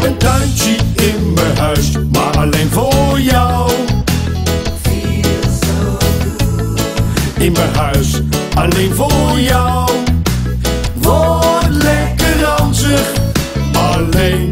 heb een tuintje in mijn huis, maar alleen voor jou. In mijn huis, alleen voor jou. Word lekker ranzig, alleen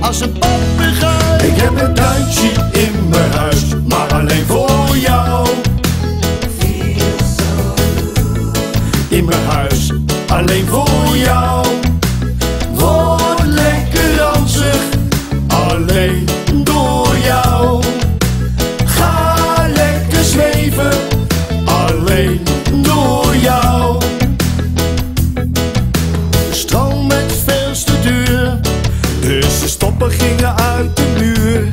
als een papegaai. Ik heb een tuintje in mijn huis, maar alleen voor jou. In mijn huis, alleen voor jou. Word lekker ranzig, alleen door jou. Ga lekker zweven, alleen door jou. Stroom werd veel te duur, de stoppen gingen uit de muur.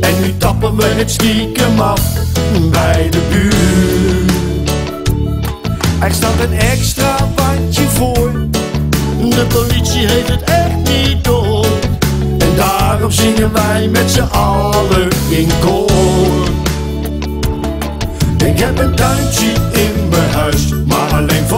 En nu tappen we het stiekem af bij de buur. Er staat een extra bandje voor. De politie heeft het echt niet door. En daarom zingen wij met z'n allen in koor. Ik heb een tuintje in mijn huis, maar alleen voor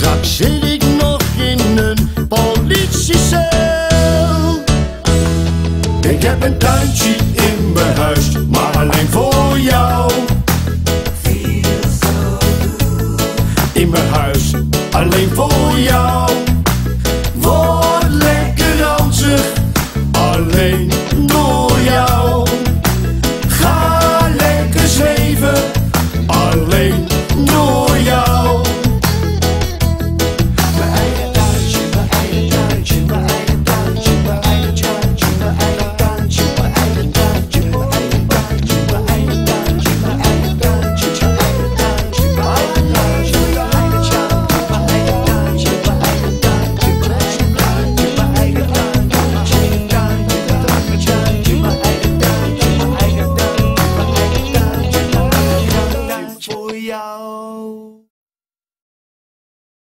Straks zit ik nog in een politiecel. Ik heb een tuintje in mijn huis, maar alleen voor jou. In mijn huis, alleen voor jou. Word lekker ranzig, alleen